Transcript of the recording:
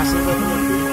Gracias